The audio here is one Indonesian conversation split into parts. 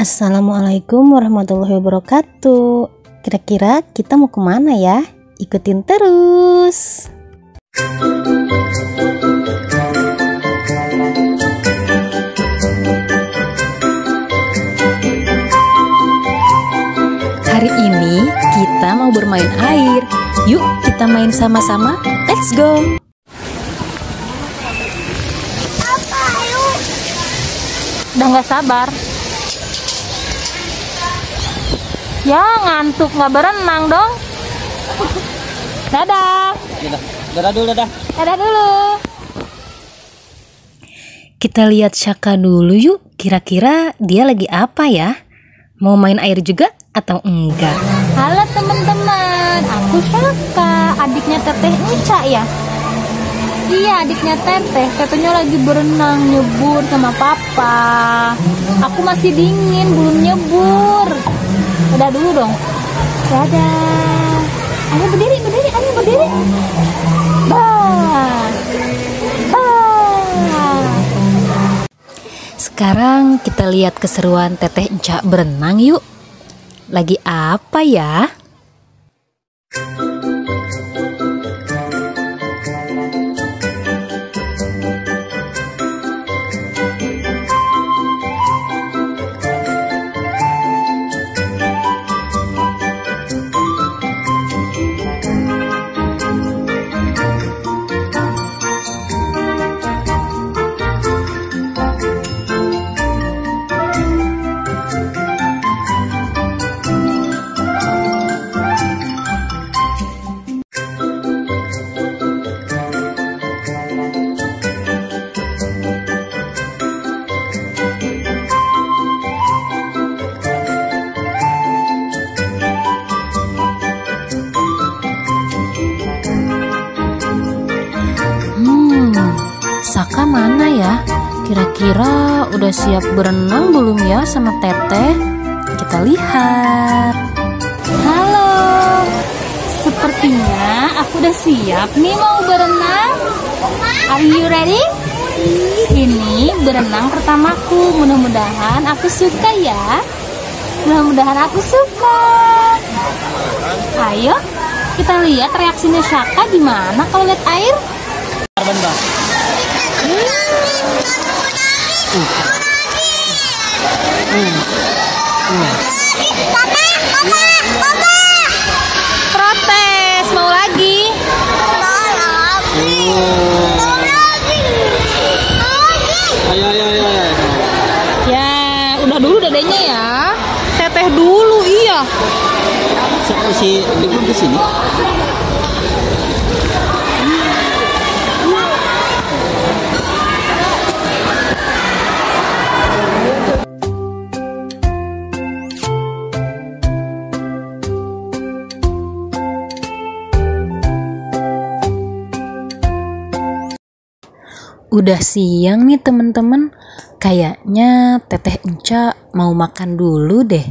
Assalamualaikum warahmatullahi wabarakatuh. Kira-kira kita mau ke mana ya? Ikutin terus. Hari ini kita mau bermain air. Yuk kita main sama-sama. Let's go. Udah nggak sabar. Ya ngantuk nggak berenang dong. Dadah. Dadah, dadah dulu, dadah. Dadah dulu. Kita lihat Shaka dulu yuk. Kira-kira dia lagi apa ya? Mau main air juga atau enggak? Halo teman-teman, aku Shaka, adiknya Teteh Uca ya. Iya, adiknya Teteh. Tetehnya lagi berenang nyebur sama papa. Aku masih dingin, belum nyebur. Udah dulu dong. Dadah. Ayo berdiri, berdiri, ayo berdiri. Bah. Sekarang kita lihat keseruan Teteh Encak berenang yuk. Lagi apa ya? Saka mana ya? Kira-kira udah siap berenang belum ya sama Teteh? Kita lihat. Halo, sepertinya aku udah siap nih mau berenang. Are you ready? Ini berenang pertamaku. Mudah-mudahan aku suka ya. Mudah-mudahan aku suka. Ayo, kita lihat reaksinya Shaka gimana kalau lihat air. Protes, mau lagi? Ya, udah dulu dedenya ya. Teteh dulu, iya. Si, si belum ke Udah siang nih temen-temen. Kayaknya Teteh Enca mau makan dulu deh.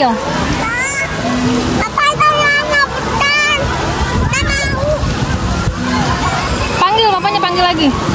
Panggil. Panggil papanya panggil lagi.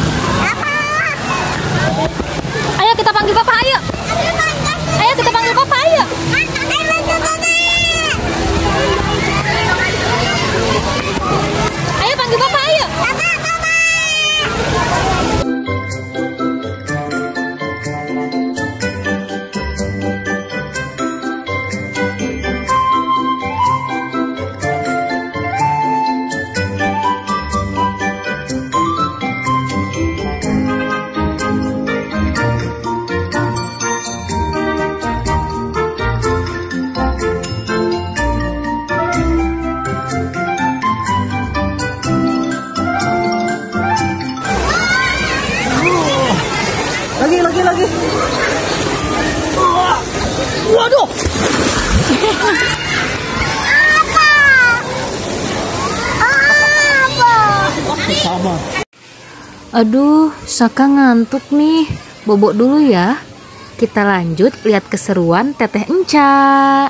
Sama. Aduh, Saka ngantuk nih. Bobok dulu ya. Kita lanjut lihat keseruan Teteh Enca.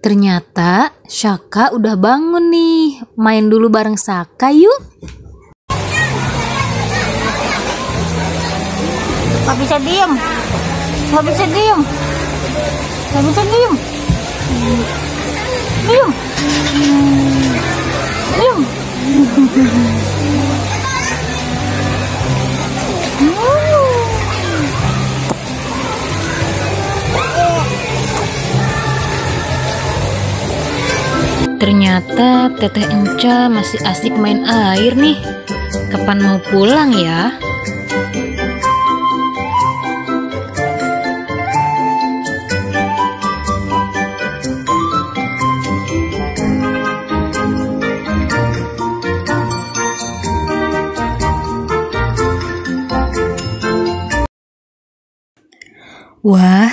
Ternyata Shaka udah bangun nih. Main dulu bareng Saka yuk. Gak bisa diem. Gak bisa diem. Gak bisa diem. Diem. Diem. Ternyata Teteh Enca masih asik main air nih. Kapan mau pulang ya? Wah,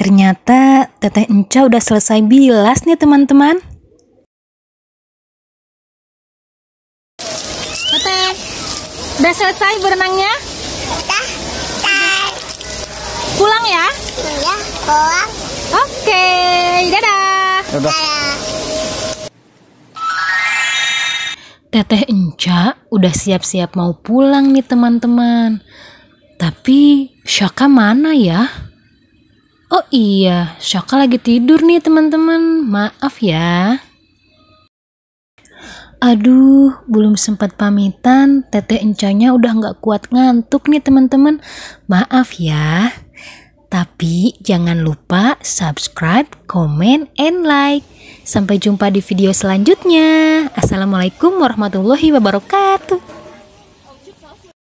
ternyata Teteh Enca udah selesai bilas nih teman-teman. Teteh, udah selesai berenangnya? Pulang ya? Ya, pulang. Oke, dadah. Dadah. Teteh Enca udah siap-siap mau pulang nih teman-teman. Tapi Shaka mana ya? Oh iya, Shaka lagi tidur nih teman-teman. Maaf ya. Aduh, belum sempat pamitan. Teteh Encanya udah nggak kuat ngantuk nih teman-teman. Maaf ya. Tapi jangan lupa subscribe, comment, and like. Sampai jumpa di video selanjutnya. Assalamualaikum warahmatullahi wabarakatuh.